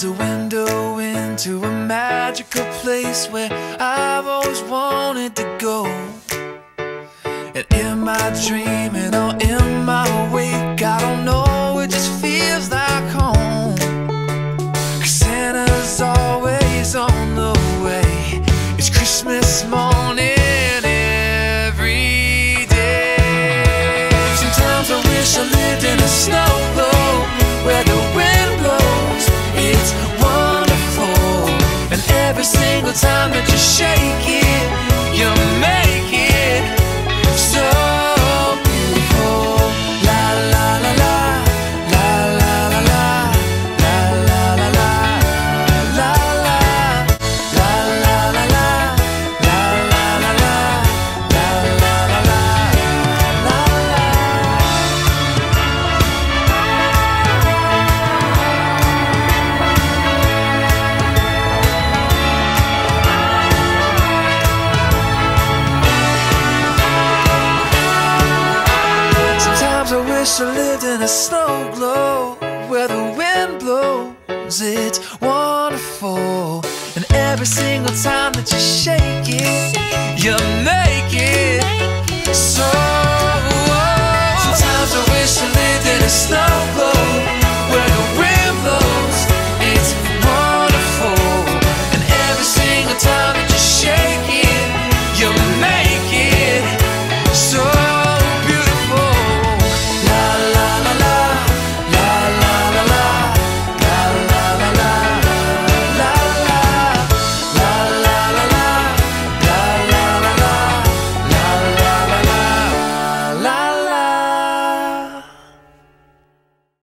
There's a window into a magical place where I've always wanted to go. And in my dreaming or in my wake, wish I lived in a snow globe where the wind blows. It's wonderful. And every single time that you shake it, you make it so. Sometimes I wish I lived in a snow globe